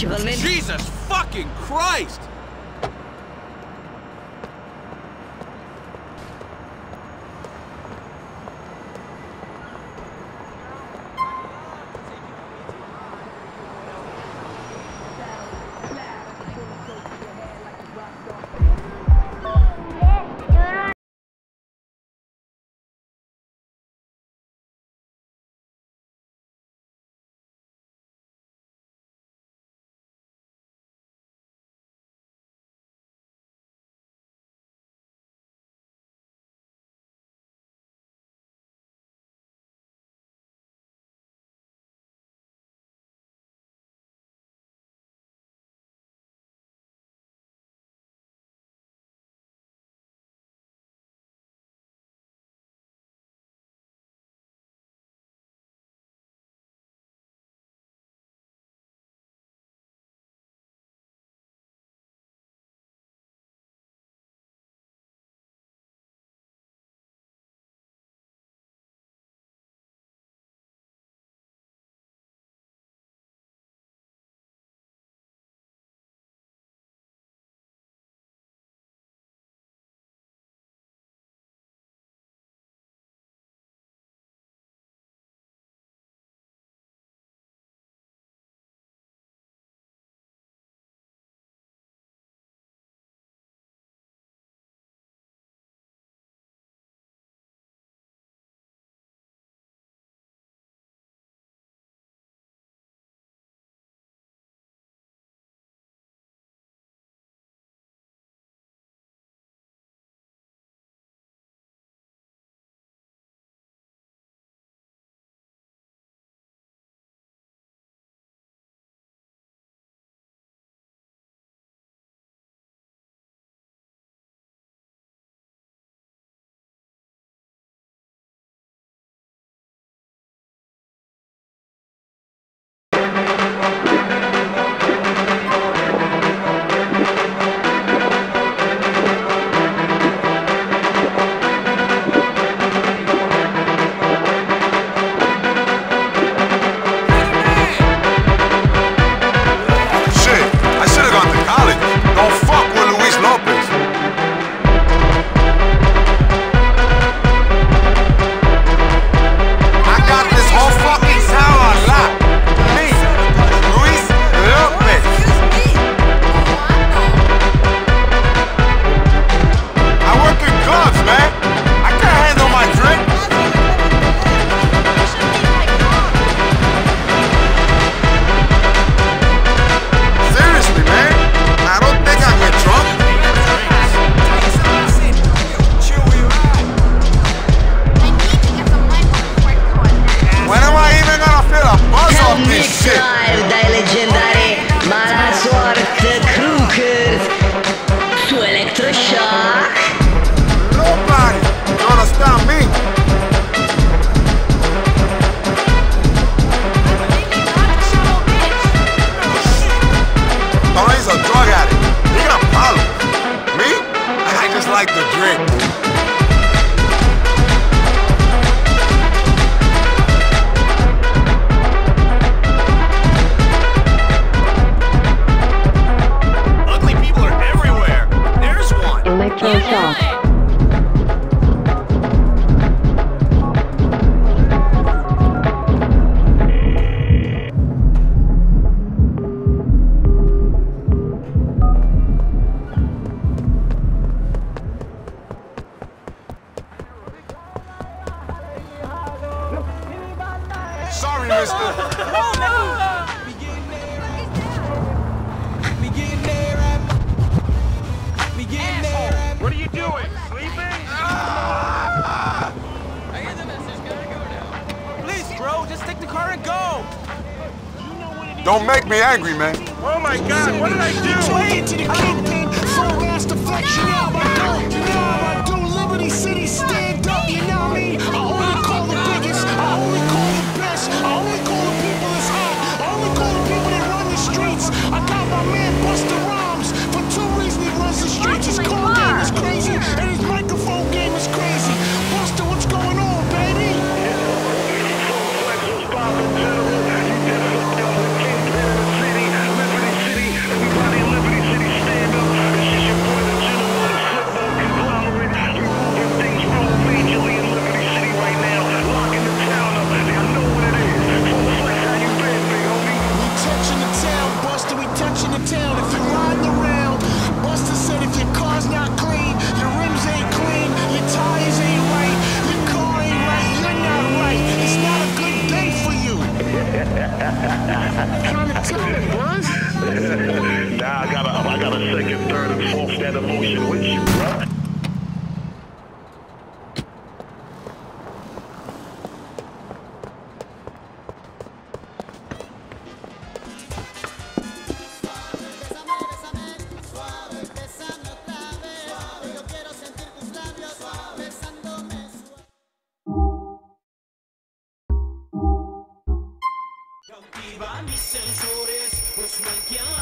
Jesus fucking Christ! Rick. What are you doing? Sleeping? I hear the message. Gotta go now. Please, bro, just take the car and go. Don't make me angry, man. Oh my God! What did I do? The kingpin deflection. Yeah.